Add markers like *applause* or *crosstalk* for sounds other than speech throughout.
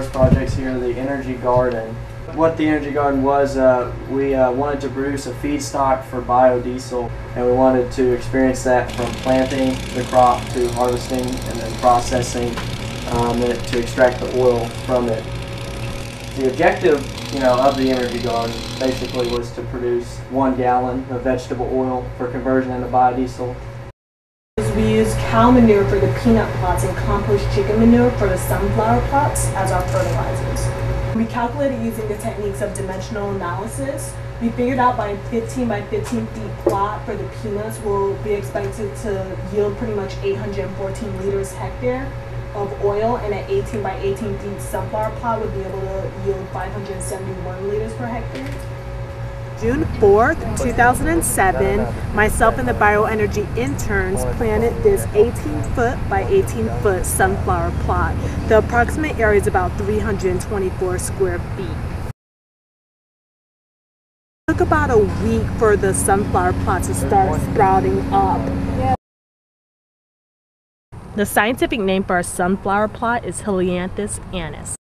first projects here, the Energy Garden. What the Energy Garden was, uh, we uh, wanted to produce a feedstock for biodiesel, and we wanted to experience that from planting the crop to harvesting and then processing um, to extract the oil from it. The objective, you know, of the Energy Garden basically was to produce one gallon of vegetable oil for conversion into biodiesel. We use cow manure for the peanut plots and compost chicken manure for the sunflower plots as our fertilizers. We calculated using the techniques of dimensional analysis. We figured out by 15 by 15 feet plot for the peanuts will be expected to yield pretty much 814 liters hectare of oil and an 18 by 18 feet sunflower plot would be able to yield 571 liters per hectare. June 4th, 2007, myself and the bioenergy interns planted this 18 foot by 18 foot sunflower plot. The approximate area is about 324 square feet. It took about a week for the sunflower plot to start sprouting up. The scientific name for our sunflower plot is Helianthus annuus.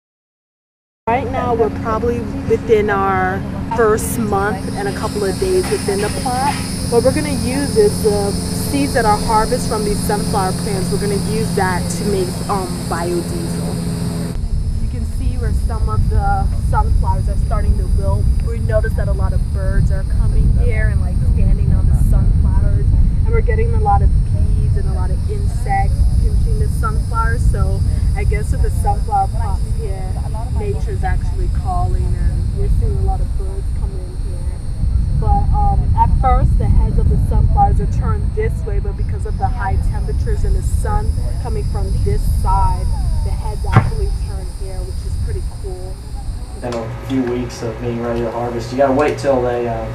Right now we're probably within our first month and a couple of days within the plot. What we're going to use is the seeds that are harvested from these sunflower plants. We're going to use that to make um, biodiesel. You can see where some of the sunflowers are starting to wilt. We notice that a lot of birds are coming here and like standing on the sunflowers. And we're getting a lot of bees and a lot of insects pinching the sunflowers. So I guess with the sunflower plots here, nature's actually calling and we're seeing a lot of birds come in here. But um, at first the heads of the sunflowers are turned this way, but because of the high temperatures and the sun coming from this side, the heads actually turn here, which is pretty cool. In a few weeks of being ready to harvest, you gotta wait till they uh,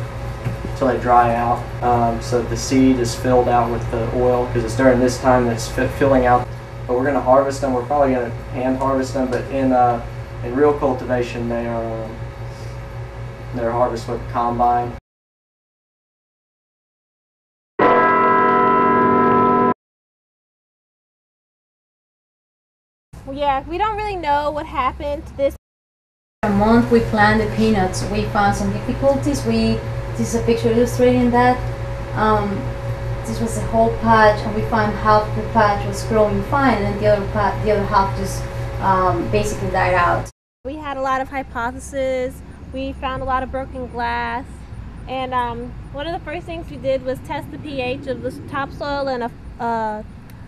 till they dry out, um, so the seed is filled out with the oil, because it's during this time that's filling out. But we're gonna harvest them. We're probably gonna hand harvest them, but in uh, in real cultivation, they are they're harvested with a combine. Yeah, we don't really know what happened to this. A month we planted the peanuts. We found some difficulties. We this is a picture illustrating that. Um, this was the whole patch, and we found half the patch was growing fine, and the other part, the other half just um, basically died out. We had a lot of hypotheses. We found a lot of broken glass. And um, one of the first things we did was test the pH of the topsoil and uh,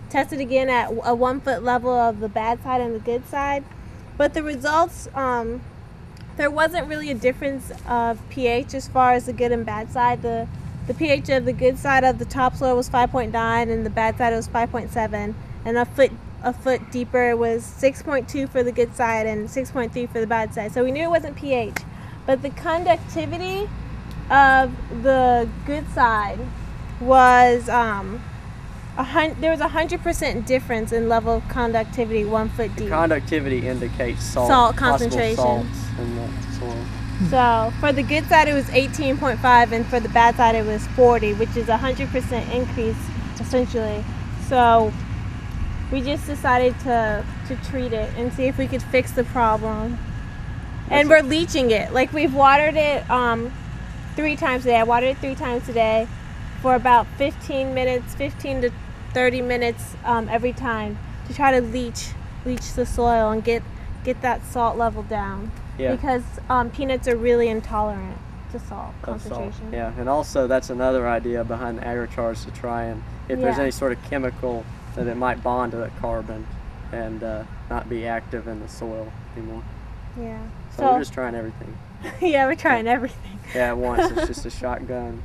test it again at a one foot level of the bad side and the good side. But the results, um, there wasn't really a difference of pH as far as the good and bad side. The, the pH of the good side of the topsoil was 5.9 and the bad side was 5.7. And a foot a foot deeper was 6.2 for the good side and 6.3 for the bad side. So we knew it wasn't pH. But the conductivity of the good side was um, a hun- there was a hundred percent difference in level of conductivity one foot deep. Conductivity indicates salt, Salt concentration. salts in the soil. So for the good side it was 18.5 and for the bad side it was 40, which is a hundred percent increase essentially. So we just decided to to treat it and see if we could fix the problem. And we're leaching it. Like we've watered it um, three times a day. I watered it three times a day for about 15 minutes, 15 to 30 minutes um, every time to try to leach leach the soil and get get that salt level down. Yeah. Because um, peanuts are really intolerant to salt of salt. concentration. Yeah, and also that's another idea behind the agrichar to try and if there's any sort of chemical that it might bond to that carbon and uh, not be active in the soil anymore. Yeah. So, So, we're just trying everything. *laughs* yeah, we're trying everything. Yeah, at once it's just a *laughs* shotgun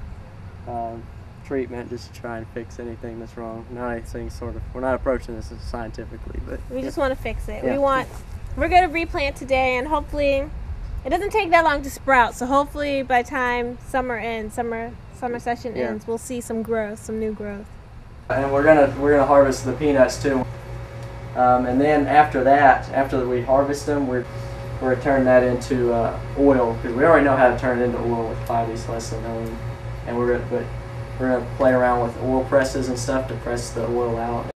um, treatment just to try and fix anything that's wrong. Not anything sort of. We're not approaching this scientifically, but We yeah. just want to fix it. Yeah. We want. We're gonna replant today, and hopefully, it doesn't take that long to sprout. So hopefully, by time summer ends, summer summer session Yeah. ends, we'll see some growth, some new growth. and we're gonna we're gonna harvest the peanuts too. Um, and then after that, after we harvest them, we're we're gonna turn that into uh, oil because we already know how to turn it into oil with biodiesel lesson known. And we're gonna but we're gonna play around with oil presses and stuff to press the oil out.